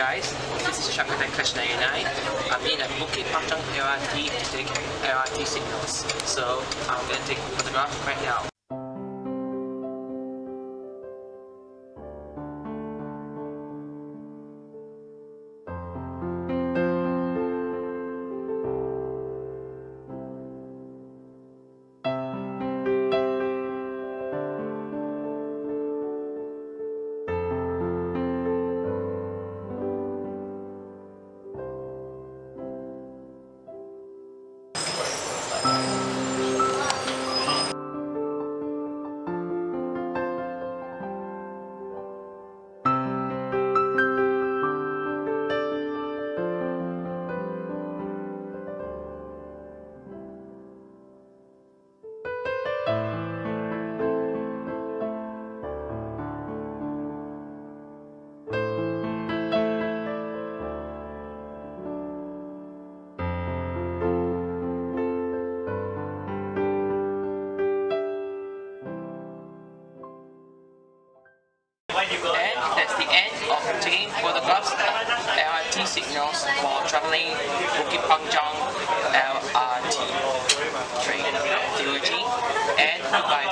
guys, this is Shakutan Krishna and I. I'm in a Bukit Panjang LRT to take LRT signals. So I'm going to take a photograph right now. LRT signals for traveling Bukit Panjang LRT train technology and goodbye